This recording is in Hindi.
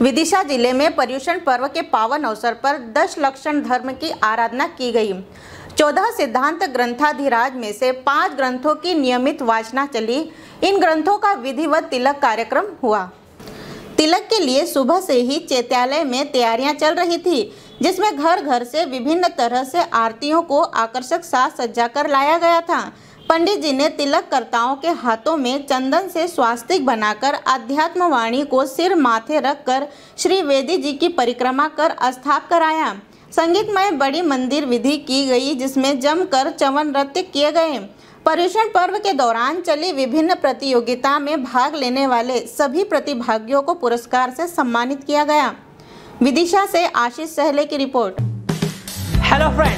विदिशा ज़िले में पर्यूषण पर्व के पावन अवसर पर दश लक्षण धर्म की आराधना की गई। चौदह सिद्धांत ग्रंथाधिराज में से पाँच ग्रंथों की नियमित वाचना चली। इन ग्रंथों का विधिवत तिलक कार्यक्रम हुआ। तिलक के लिए सुबह से ही चैत्यालय में तैयारियाँ चल रही थी, जिसमें घर घर से विभिन्न तरह से आरतियों को आकर्षक साज सज्जा कर लाया गया था। पंडित जी ने तिलक कर्ताओं के हाथों में चंदन से स्वास्तिक बनाकर अध्यात्म वाणी को सिर माथे रखकर श्री वेदी जी की परिक्रमा कर अस्थाप कराया। संगीतमय बड़ी मंदिर विधि की गई, जिसमें जमकर चवन नृत्य किए गए। पर्यूषण पर्व के दौरान चली विभिन्न प्रतियोगिता में भाग लेने वाले सभी प्रतिभागियों को पुरस्कार से सम्मानित किया गया। विदिशा से आशीष सहले की रिपोर्ट। हेलो